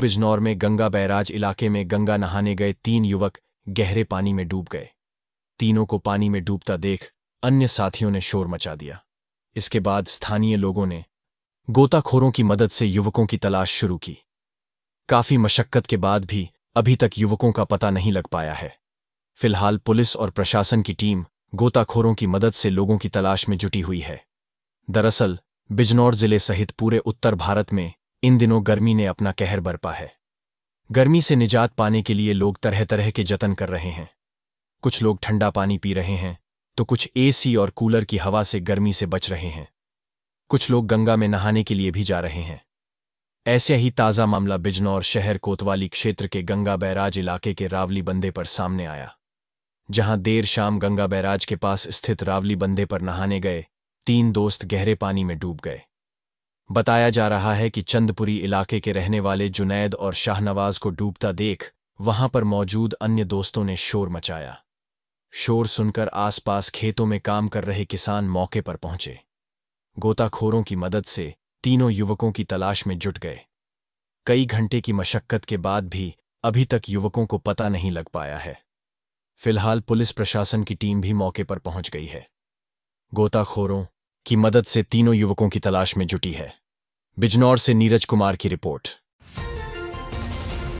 बिजनौर में गंगा बैराज इलाके में गंगा नहाने गए तीन युवक गहरे पानी में डूब गए। तीनों को पानी में डूबता देख अन्य साथियों ने शोर मचा दिया। इसके बाद स्थानीय लोगों ने गोताखोरों की मदद से युवकों की तलाश शुरू की। काफ़ी मशक्कत के बाद भी अभी तक युवकों का पता नहीं लग पाया है। फ़िलहाल पुलिस और प्रशासन की टीम गोताखोरों की मदद से लोगों की तलाश में जुटी हुई है। दरअसल, बिजनौर ज़िले सहित पूरे उत्तर भारत में इन दिनों गर्मी ने अपना कहर बरपा है। गर्मी से निजात पाने के लिए लोग तरह तरह के जतन कर रहे हैं। कुछ लोग ठंडा पानी पी रहे हैं तो कुछ एसी और कूलर की हवा से गर्मी से बच रहे हैं। कुछ लोग गंगा में नहाने के लिए भी जा रहे हैं। ऐसे ही ताज़ा मामला बिजनौर शहर कोतवाली क्षेत्र के गंगा बैराज इलाके के रावली बंदे पर सामने आया, जहाँ देर शाम गंगा बैराज के पास स्थित रावली बंदे पर नहाने गए, तीन दोस्त गहरे पानी में डूब गए। बताया जा रहा है कि चंदपुरी इलाके के रहने वाले जुनैद और शाहनवाज को डूबता देख वहाँ पर मौजूद अन्य दोस्तों ने शोर मचाया। शोर सुनकर आसपास खेतों में काम कर रहे किसान मौके पर पहुँचे। गोताखोरों की मदद से तीनों युवकों की तलाश में जुट गए। कई घंटे की मशक्कत के बाद भी अभी तक युवकों को पता नहीं लग पाया है। फ़िलहाल पुलिस प्रशासन की टीम भी मौके पर पहुँच गई है। गोताखोरों की मदद से तीनों युवकों की तलाश में जुटी है। बिजनौर से नीरज कुमार की रिपोर्ट।